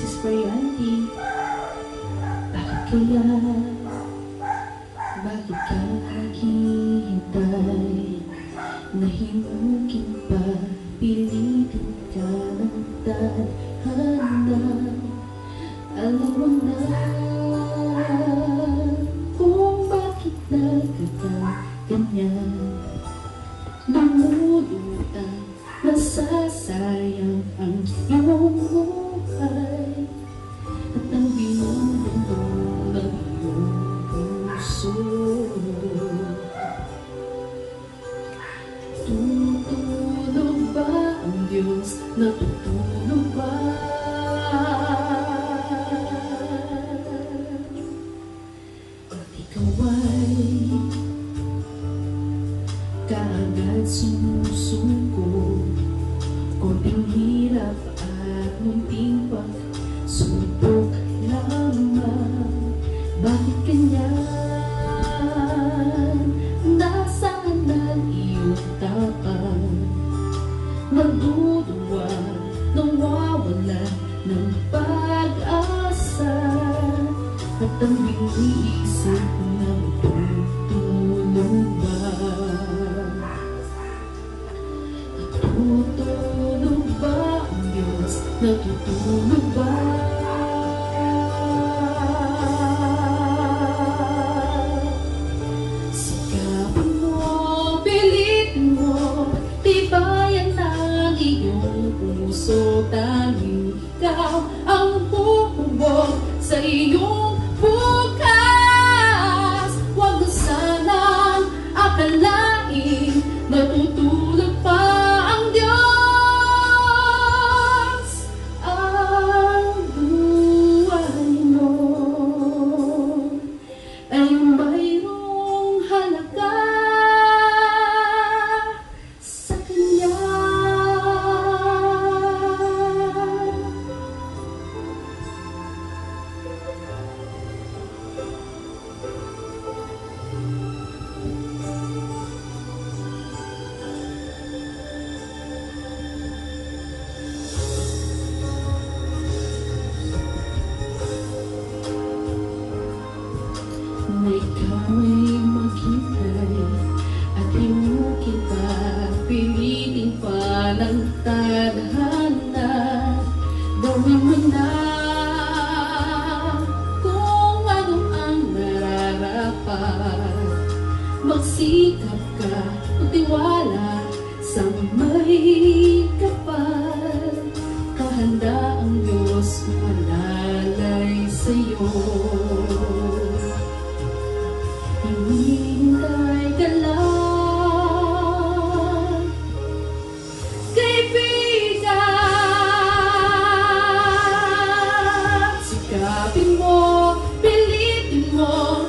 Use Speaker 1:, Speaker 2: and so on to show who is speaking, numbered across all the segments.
Speaker 1: This is for you, Andy. Bakit kaya? Bakit kaya aking hintay? Nahimukin pa, pilitin ka ng tadhana. Alam mo na kung bakit nagkakaganyan. Nangulutan, nasasayang ang iyong more.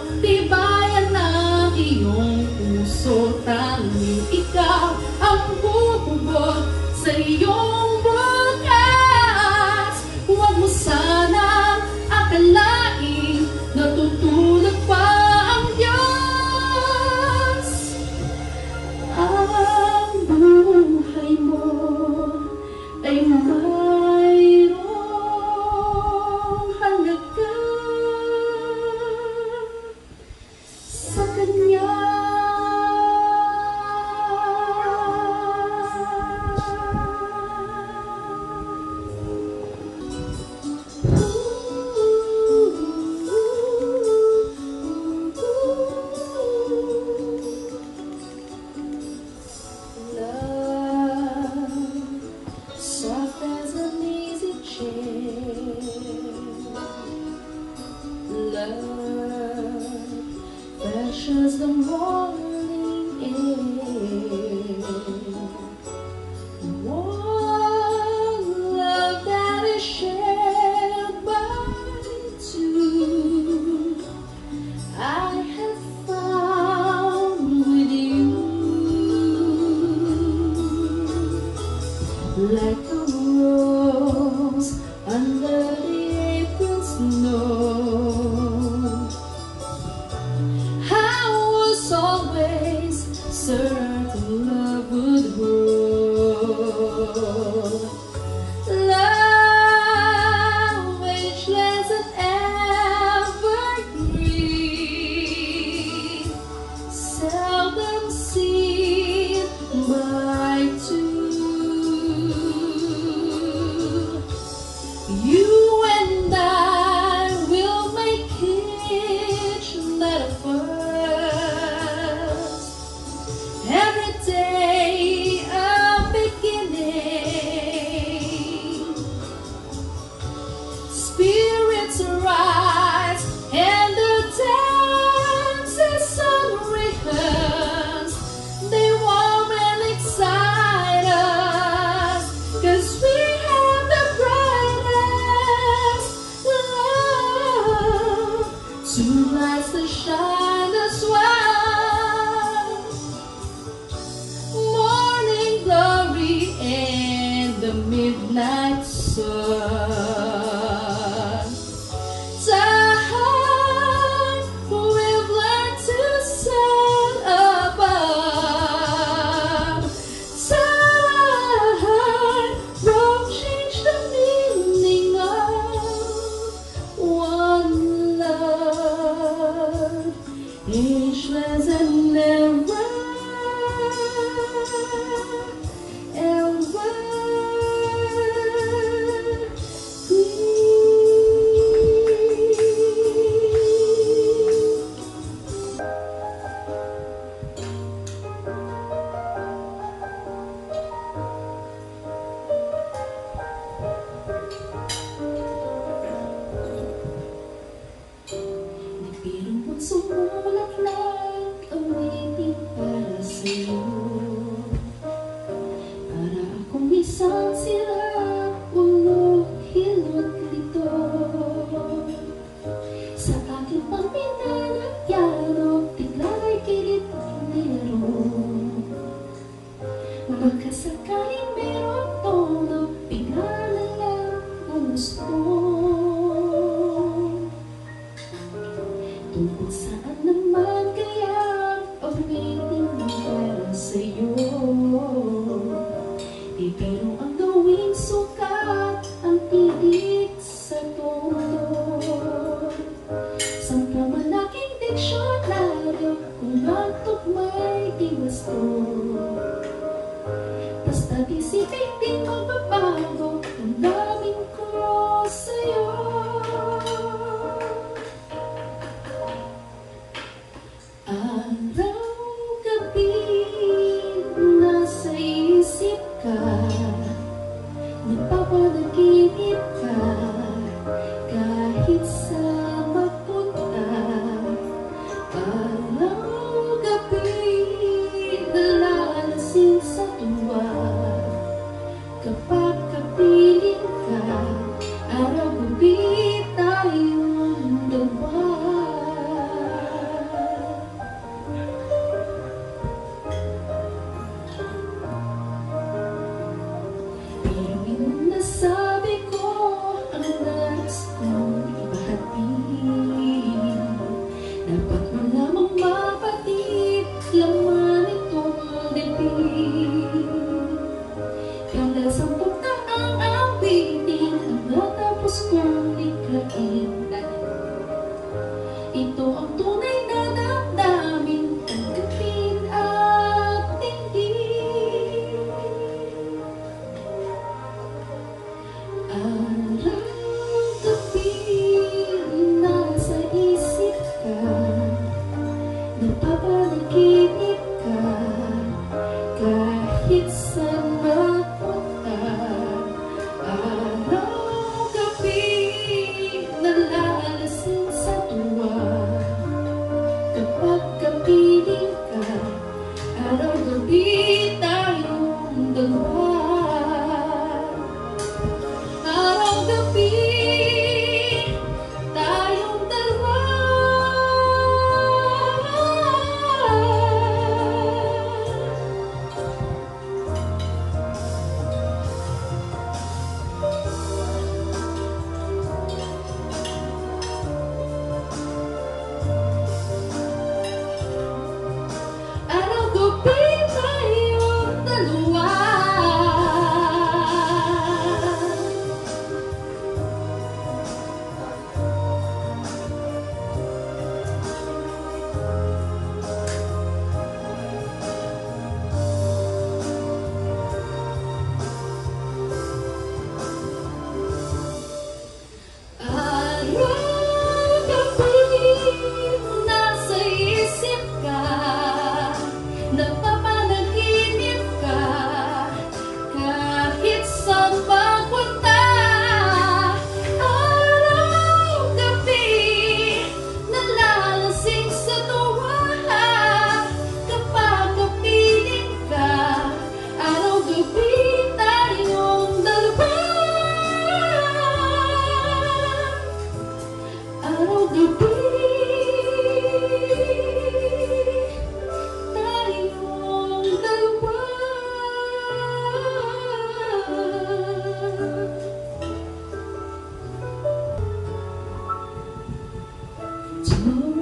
Speaker 1: Tomorrow.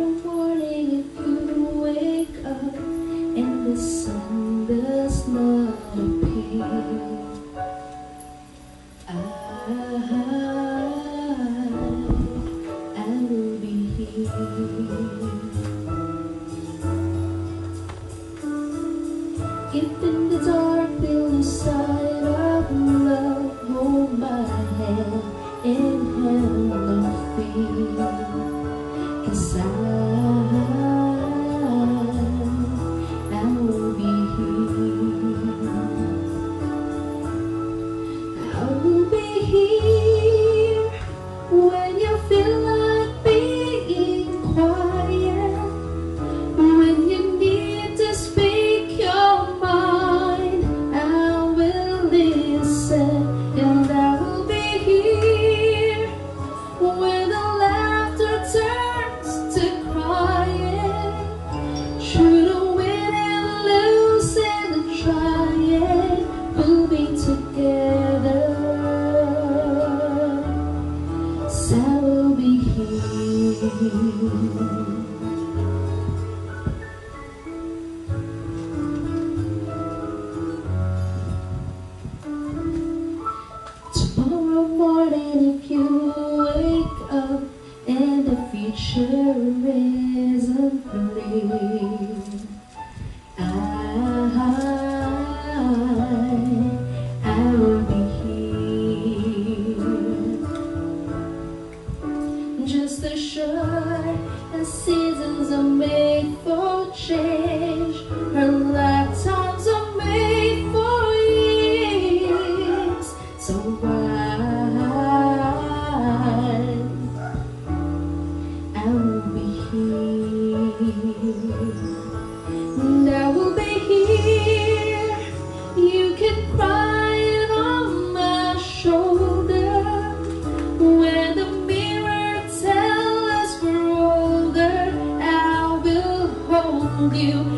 Speaker 1: you.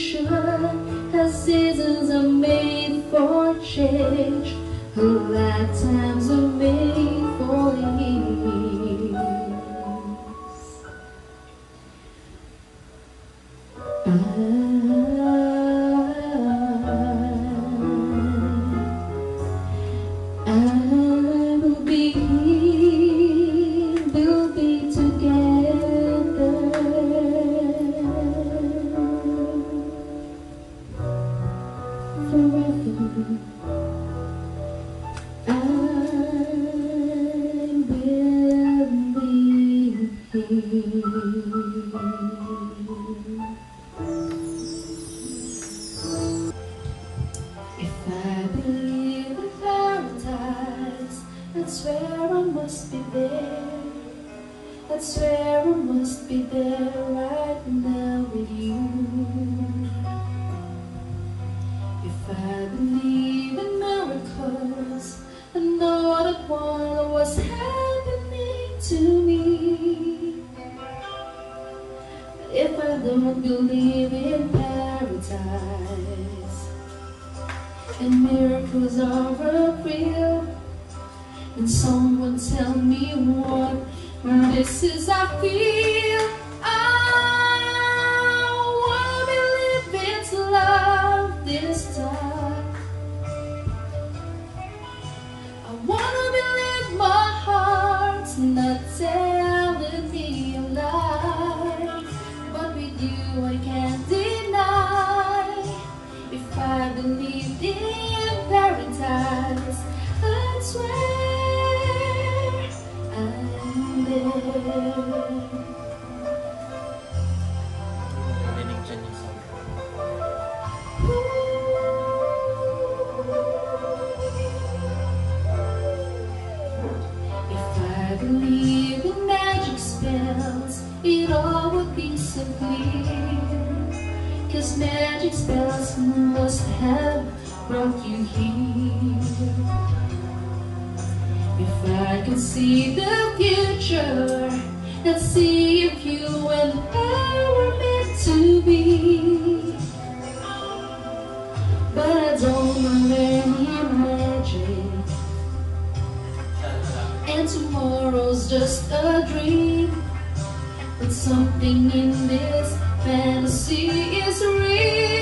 Speaker 1: shine Cause seasons are made for change. Lifetimes are made believe in miracles and was happening to me. But if I don't believe in paradise and miracles are real, and someone tell me what this is I feel. Cause magic spells must have brought you here. If I can see the future And see if you and I were meant to be. But I don't know any magic. And tomorrow's just a dream something in this fantasy is real.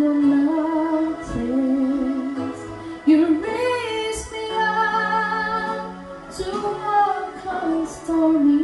Speaker 1: the mountains. You raise me up to stormy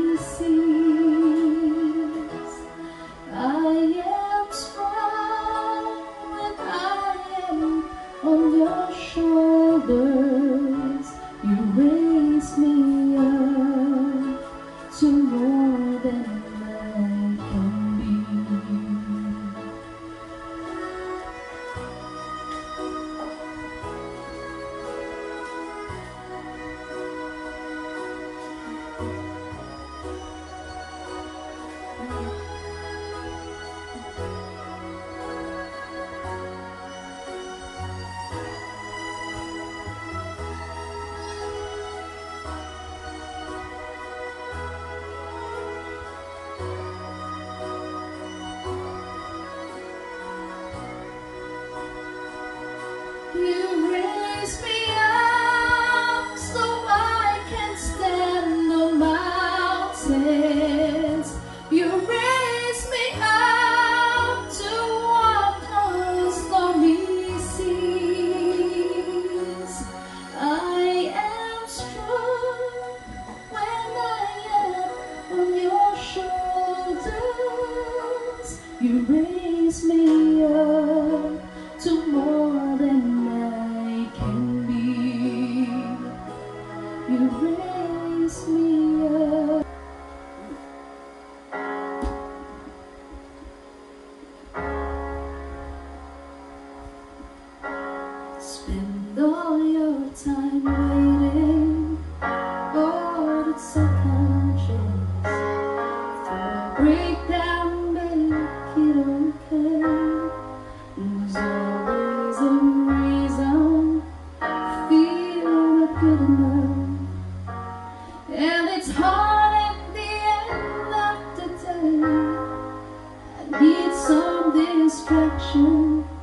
Speaker 1: distraction.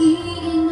Speaker 1: Iingatan